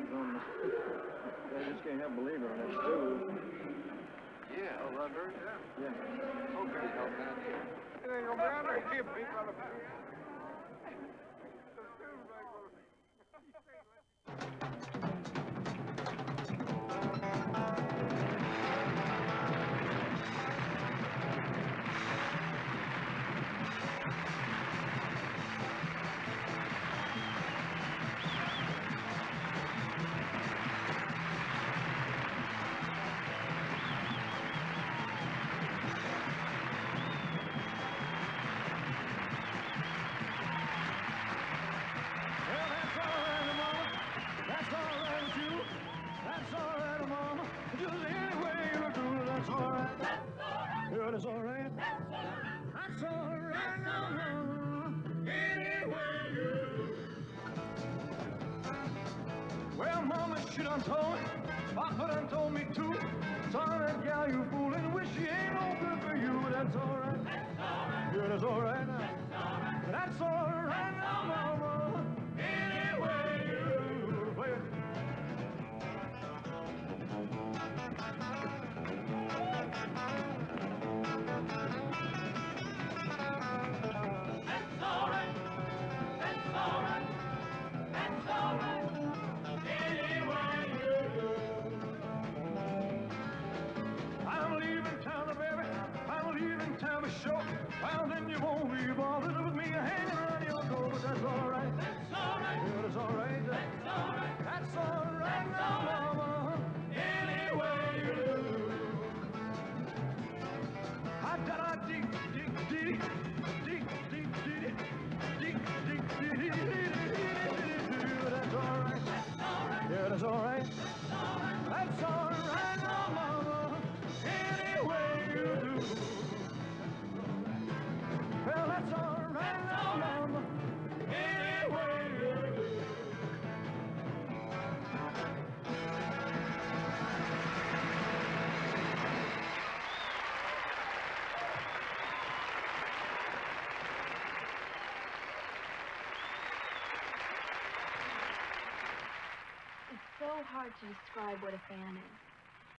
I just can't help believe her on that too. Yeah. Oh, that bird? Yeah. Yeah. Okay. It ain't gonna matter. Keep people out of That's all right. That's all right. It's all right. That's all right. That's all right. That's all right. Anyway, you. Well, Mama, she done told. Papa done told me too. That is all right. hard to describe what a fan is.